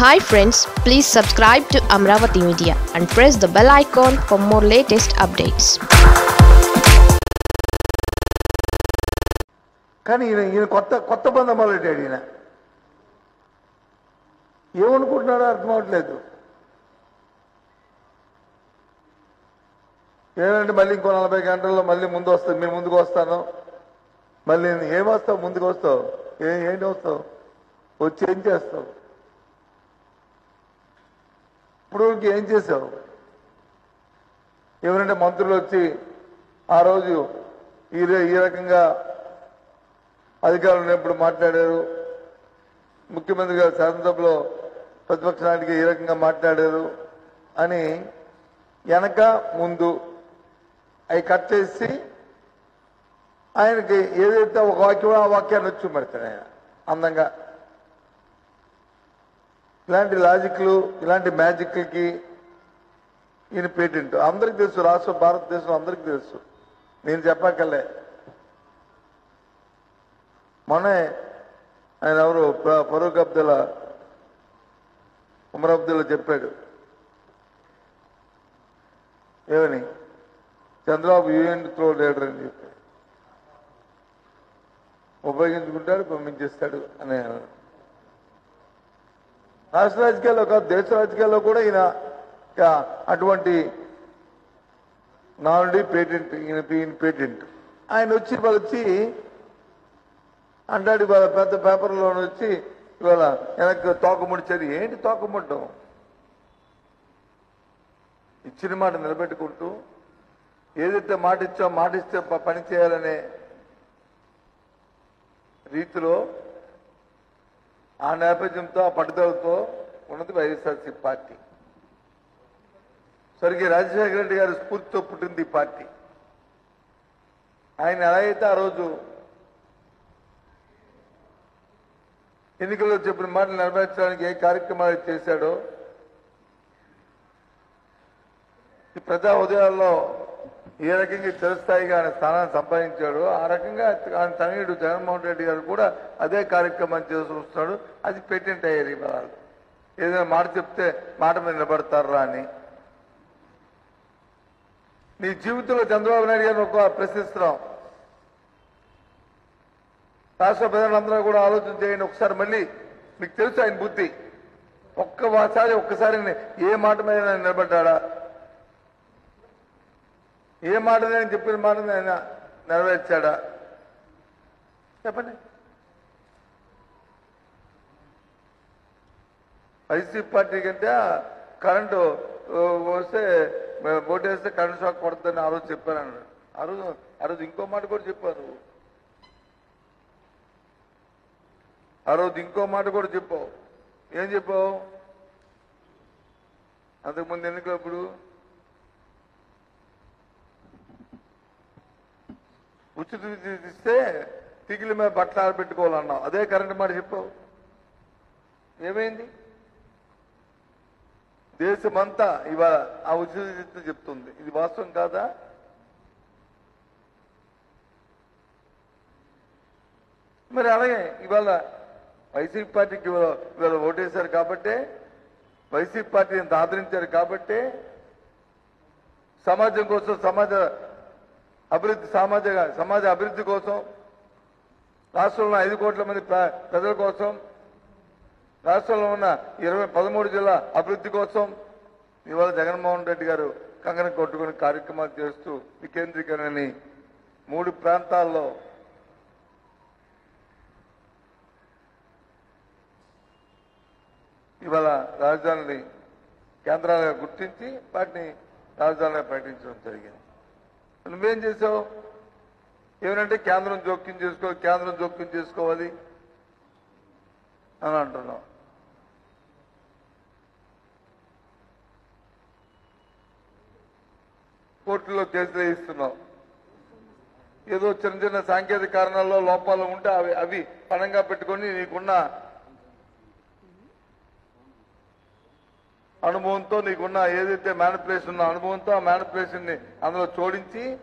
Hi friends please subscribe to Amaravati media and press the bell icon for more latest updates కానీ ఈయన ఈయన కొత్త కొత్త బంధం మొదలెట్టాడు ఈయన. ఏమనుకుంటున్నాడో అర్థం అవట్లేదు ఏమంటే మళ్ళీ ఇంకో నలభై గంటల్లో మళ్ళీ ముందు వస్తాను మేము ముందుకు వస్తాను. మళ్ళీ ఏం వస్తావు? ముందుకు వస్తావు? ఏ ఏంటి వస్తావు? వచ్చి ఏం చేస్తావు? ఇప్పుడు ఏం చేసావు ఎవరంటే మంత్రులు వచ్చి ఆ రోజు ఈ ఈ రకంగా అధికారులు ఉన్నప్పుడు మాట్లాడారు. ముఖ్యమంత్రి గారు శాసనసభలో ప్రతిపక్ష నాయకుడికి ఈ రకంగా మాట్లాడారు అని వెనక ముందు అవి కట్ చేసి ఆయనకి ఏదైతే ఒక వాక్యం ఆ వాక్యాన్ని వచ్చి పెడతాడు ఆయన అందంగా. ఇలాంటి లాజిక్లు ఇలాంటి మ్యాజిక్లకి ఈయన పేటెంట్. అందరికి తెలుసు రాష్ట్ర భారతదేశం అందరికీ తెలుసు. నేను చెప్పక్కర్లే. మొన్నే ఆయన ఎవరు? ఫరూక్ అబ్దుల్లా ఉమర్ అబ్దుల్లా చెప్పాడు. ఏమని? చంద్రబాబు యూఎన్ త్రో లీడర్ అని చెప్పాడు ఉపయోగించుకుంటాడు పంపించేస్తాడు అని అన్నాడు. రాష్ట్ర రాజకీయాల్లో కాదు దేశ రాజకీయాల్లో కూడా ఈయన అటువంటి నాలుడి పేటెంట్ ఈయన పేటెంట్. ఆయన వచ్చి వచ్చి అంటాడు ఇవాళ పెద్ద పేపర్లో వచ్చి ఇవాళ వెనక్కి తోకముడిచారు ఏంటి తోకముడ్డం? ఇచ్చిన మాట నిలబెట్టుకుంటూ ఏదైతే మాట ఇచ్చా మాట ఇస్తే పని చేయాలనే రీతిలో ఆ నేపథ్యంతో ఆ పట్టుదలతో ఉన్నది వైఎస్ఆర్సీ పార్టీ. స్వర్గీయ రాజశేఖర రెడ్డి గారి స్ఫూర్తితో పుట్టింది ఈ పార్టీ. ఆయన ఎలా అయితే ఆ రోజు ఎన్నికల్లో చెప్పిన మాటలు నెరవేర్చడానికి ఏ కార్యక్రమాలు చేశాడో ఈ ప్రజా ఉదయాల్లో ఏ రకంగా చిరస్థాయిగా ఆయన స్థానాన్ని సంపాదించాడు ఆ రకంగా ఆయన తనయుడు జగన్మోహన్ రెడ్డి గారు కూడా అదే కార్యక్రమాన్ని చేసి అది పేటెంట్ అయ్యారు ఈ బలాలు ఏదైనా మాట చెప్తే మాట మీద నిలబడతారా అని. నీ జీవితంలో చంద్రబాబు నాయుడు గారిని ఒక ప్రశ్నిస్తున్నాం. రాష్ట్ర ప్రజలందరూ కూడా ఆలోచన చేయండి. ఒకసారి మళ్ళీ మీకు తెలుసు ఆయన బుద్ధి. ఒక్కసారి ఒక్కసారి ఏ మాట మీద ఆయన నిలబడ్డా ఏ మాట నేను చెప్పిన మాట ఆయన నెరవేర్చాడా? చెప్పండి. వైసీపీ పార్టీ కంటే కరెంటు వస్తే ఓటు వేస్తే కరెంట్ షాక్ పడుతుందని ఆ రోజు చెప్పాను ఆ రోజు ఆ రోజు ఇంకో మాట కూడా చెప్పారు. ఆ రోజు ఇంకో మాట కూడా చెప్పావు. ఏం చెప్పావు? అంతకుముందు ఎన్నికప్పుడు ఉచిత విద్యుత్ ఇస్తే తిగిలి మీద బట్టలు ఆరబెట్టుకోవాలన్నావు అదే కరెంట్ మాట చెప్పావు. ఏమైంది? దేశమంతా ఇవాళ ఆ ఉచిత విద్యుత్ చెప్తుంది. ఇది వాస్తవం కాదా? మరి అలాగే ఇవాళ వైసీపీ పార్టీకి ఇవాళ ఓటేశారు కాబట్టే వైసీపీ పార్టీని ఆదరించారు కాబట్టే సమాజం కోసం సమాజ అభివృద్ధి సామాజిక సమాజ అభివృద్ధి కోసం రాష్ట్రంలో ఐదు కోట్ల మంది ప్ర- ప్రజల కోసం రాష్ట్రంలో ఉన్న ఇరవై పదమూడు జిల్లా అభివృద్ధి కోసం ఇవాళ జగన్మోహన్ రెడ్డి గారు కంగన కొట్టుకుని కార్యక్రమాలు చేస్తూ వికేంద్రీకరణని మూడు ప్రాంతాల్లో ఇవాళ రాజధానిని కేంద్రాలుగా గుర్తించి వాటిని రాజధానిగా ప్రకటించడం జరిగింది. నువ్వేం చేసావు? ఏమనంటే కేంద్రం జోక్యం చేసుకో కేంద్రం జోక్యం చేసుకోవాలి అని అంటున్నావు. కోర్టులో కేసులు వేయిస్తున్నావు. ఏదో చిన్న చిన్న సాంకేతిక కారణాల్లో లోపాలు ఉంటే అవి అవి పణంగా పెట్టుకొని నీకున్న అనుభవంతో నీకున్న ఏదైతే మేనిపులేషన్ ఉన్న అనుభవంతో ఆ మేనిపులేషన్ని అందులో జోడించి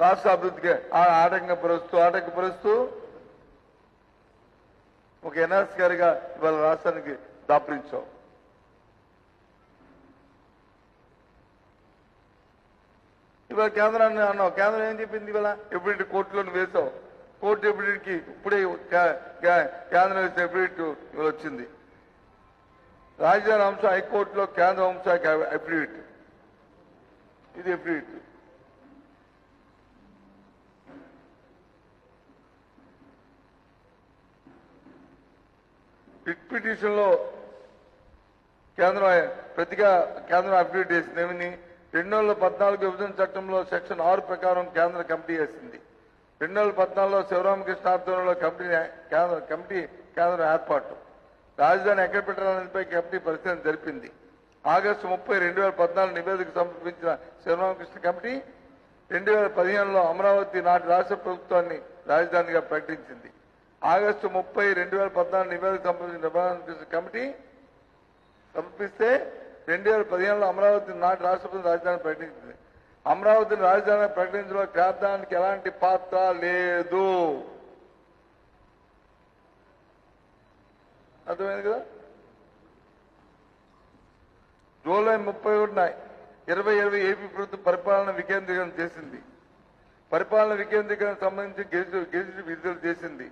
రాష్ట్ర అభివృద్ధికి ఆ- ఆటంకపరుస్తూ ఒక ఎన్ఆర్ఎస్ గారిగా ఇవాళ రాష్ట్రానికి దాపరించావు. ఇవాళ కేంద్రాన్ని అన్నావు. కేంద్రం ఏం చెప్పింది ఇవాళ? ఎప్పుడు కోర్టులో వేసావు కోర్టు ఎప్పుడికి ఇప్పుడే కేంద్ర కే- వచ్చింది రాజధాని అంశం హైకోర్టులో కేంద్ర అంశ అఫిడవిట్ ఇది అఫిడవిట్ రిట్ పిటిషన్లో కేంద్రం ప్రతిగా కేంద్రం అఫిడవిట్ చేసింది ఏమని? రెండు వేల పద్నాలుగు విభజన చట్టంలో సెక్షన్ ఆరు ప్రకారం కేంద్ర కమిటీ వేసింది. రెండు వేల పద్నాలుగులో శివరామకృష్ణ ఆధ్వర్యంలో కమిటీ కేంద్ర కమిటీ కేంద్రం ఏర్పాటు. రాజధాని ఎక్కడ పెట్టాలనేపై కమిటీ పరిశీలన జరిపింది. ఆగస్టు ముప్పై రెండు వేల పద్నాలుగు నివేదిక సమర్పించిన శివరామకృష్ణ కమిటీ రెండు వేల పదిహేనులో అమరావతి నాటి రాష్ట్ర ప్రభుత్వాన్ని రాజధానిగా ప్రకటించింది. ఆగస్టు ముప్పై రెండు వేల పద్నాలుగు నివేదిక సమర్పించిన కమిటీ సమర్పిస్తే రెండు వేల పదిహేనులో అమరావతి నాటి ప్రభుత్వం రాజధాని ప్రకటించింది. అమరావతిని రాజధాని ప్రకటించడంలో కేంద్రానికి ఎలాంటి పాత్ర లేదు. అర్థమైంది కదా? జూలై ముప్పై ఒకటిన ఇరవై ఇరవై ఏపీ ప్రభుత్వం పరిపాలన వికేంద్రీకరణ చేసింది. పరిపాలన వికేంద్రీకరణ సంబంధించి గెజిట్ గెజిట్ విడుదల చేసింది.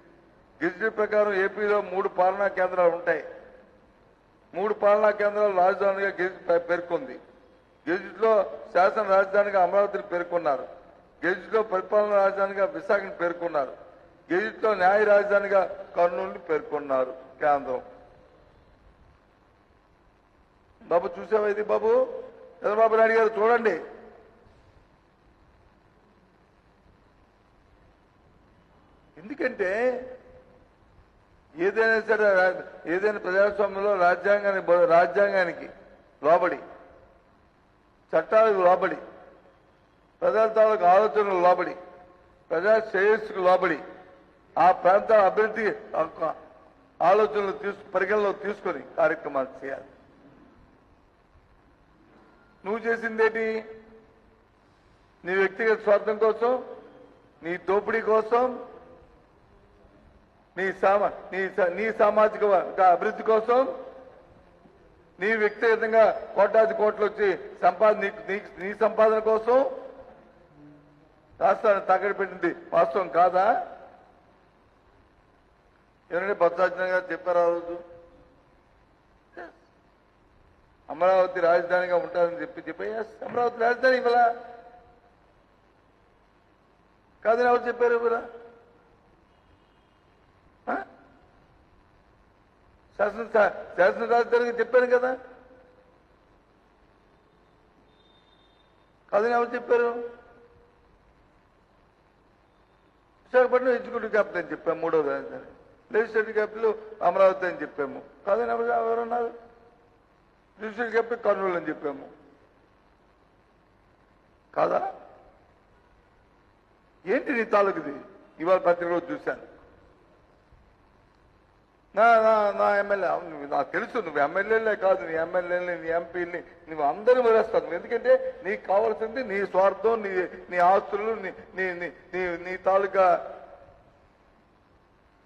గెజిట్ ప్రకారం ఏపీలో మూడు పాలనా కేంద్రాలు ఉంటాయి. మూడు పాలనా కేంద్రాలు రాజధానిగా గెజిట్ పేర్కొంది. గెజిట్లో శాసన రాజధానిగా అమరావతిని పేర్కొన్నారు. గెజిట్లో పరిపాలన రాజధానిగా విశాఖని పేర్కొన్నారు. గెజిట్లో న్యాయ రాజధానిగా కర్నూలుని పేర్కొన్నారు కేంద్రం. బాబు చూసావా ఇది బాబు? చంద్రబాబు నాయుడు గారు చూడండి. ఎందుకంటే ఏదైనా సరే ఏదైనా ప్రజాస్వామ్యంలో రాజ్యాంగాన్ని రాజ్యాంగానికి లోబడి చట్టాలకు లోబడి ప్రజల తాలూకు ఆలోచనలు లోబడి ప్రజా శ్రేయస్సుకు లోబడి ఆ ప్రాంతాల అభివృద్ధి ఆలోచనలు తీసు పరిగణలో తీసుకొని కార్యక్రమాలు చేయాలి. నువ్వు చేసిందేటి? నీ వ్యక్తిగత స్వార్థం కోసం నీ దోపిడీ కోసం నీ సామా నీ నీ సామాజిక అభివృద్ధి కోసం నీ వ్యక్తిగతంగా కోటాది కోట్లు వచ్చి సంపాదన నీ- నీ- సంపాదన కోసం రాష్ట్రాన్ని తాకడి పెట్టింది వాస్తవం కాదా? ఎవరంటే బొత్సాచన గారు చెప్పారు ఆ రోజు? అమరావతి రాజధానిగా ఉంటారని చెప్పి చెప్పి? అమరావతి రాజధాని ఇవ్వలా? కాదని ఎవరు చెప్పారు ఇవ్వరా శాసన శాసన రాజధానికి చెప్పాను కదా. కాదని ఎవరు చెప్పారు? విశాఖపట్నం ఎగ్జిక్యూటివ్ క్యాపిటల్ అని చెప్పాము మూడో రాజధాని. లెజిస్లేటివ్ క్యాపిటల్ అమరావతి అని చెప్పాము. కాదని ఎవరు ఎవరన్నారు జ్యుడిషియల్ క్యాపిటల్ కర్నూలు అని చెప్పాము. కాదా? ఏంటి నీ తాలూకుది? ఇవాళ పత్రికలో చూశాను. నా నా నా ఎమ్మెల్యే అవును, నాకు తెలుసు నువ్వు ఎమ్మెల్యేలే కాదు నీ ఎమ్మెల్యేని నీ ఎంపీని నువ్వు అందరూ వదిలేస్తావు. ఎందుకంటే నీకు కావాల్సింది నీ స్వార్థం నీ నీ ఆస్తులు నీ నీ నీ నీ తాలూకా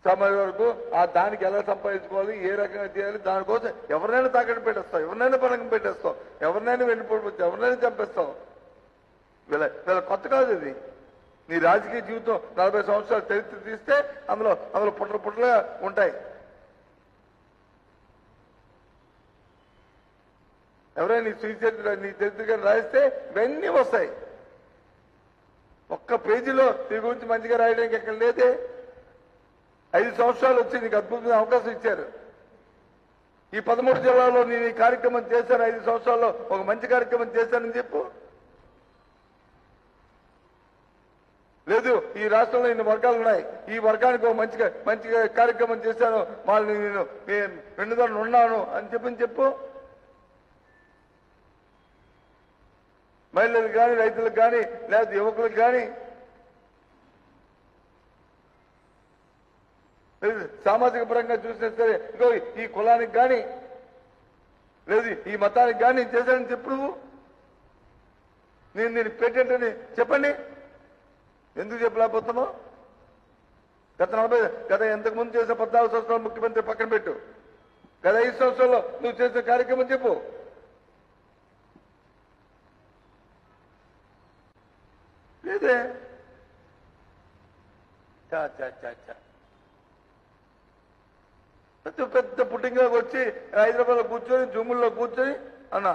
సమయం వరకు ఆ దానికి ఎలా సంపాదించుకోవాలి ఏ రకంగా చేయాలి దానికోసం ఎవరినైనా తాకట్టు పెట్టేస్తావు ఎవరినైనా పనకం పెట్టేస్తావు ఎవరినైనా వెళ్ళిపోవచ్చు ఎవరినైనా చంపేస్తావు. వీళ్ళ వీళ్ళ కొత్త కాదు ఇది. నీ రాజకీయ జీవితం నలభై సంవత్సరాల చరిత్ర తీస్తే అందులో అందులో పుట్ల పుట్లగా ఉంటాయి. ఎవరైనా నీ స్వీ నీ చరిత్ర రాస్తే ఇవన్నీ వస్తాయి. ఒక్క పేజీలో నీ గురించి మంచిగా రాయడానికి ఎక్కడ లేదే. ఐదు సంవత్సరాలు వచ్చి నీకు అద్భుతమైన అవకాశం ఇచ్చారు. ఈ పదమూడు జిల్లాలో నేను ఈ కార్యక్రమం చేశాను ఐదు సంవత్సరాల్లో ఒక మంచి కార్యక్రమం చేశానని చెప్పు. లేదు ఈ రాష్ట్రంలో ఇన్ని వర్గాలు ఉన్నాయి. ఈ వర్గానికి ఒక మంచిగా మంచిగా కార్యక్రమం చేశాను. వాళ్ళని నేను వెన్నుదాన్ని ఉన్నాను అని చెప్పని చెప్పు. మహిళలకు కానీ రైతులకు కానీ లేదా యువకులకు కానీ సామాజిక పరంగా చూసినా సరే ఇంకో ఈ కులానికి కానీ లేదు ఈ మతానికి కానీ నేను చేశానని చెప్పు నువ్వు. నేను నేను పేటెంట్ అని చెప్పండి. ఎందుకు చెప్పలేకపోతున్నావు? గత నలభై గత ఎంతకు ముందు చేసిన పద్నాలుగు సంవత్సరాలు ముఖ్యమంత్రి పక్కన పెట్టు. గత ఐదు సంవత్సరాల్లో నువ్వు చేసిన కార్యక్రమం చెప్పు. లేదే చా చా చా చా పెద్ద పెద్ద వచ్చి హైదరాబాద్లో కూర్చొని జూముల్లో కూర్చొని అన్నా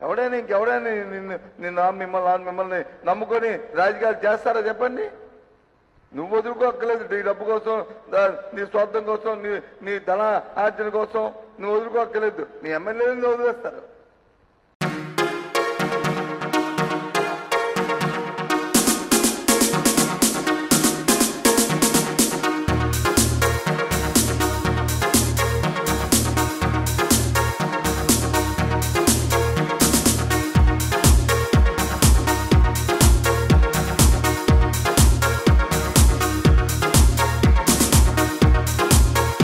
ఎవడైనా ఇంకెవడైనా నిన్ను నిన్ను మిమ్మల్ని ఆ మిమ్మల్ని నమ్ముకొని రాజకీయాలు చేస్తారా చెప్పండి? నువ్వు వదులుకోక్కర్లేదు. నీ డబ్బు కోసం నీ స్వార్థం కోసం నీ నీ ధన ఆర్జన కోసం నువ్వు వదులుకోక్కర్లేదు. నీ ఎమ్మెల్యేలు వదిలేస్తారు.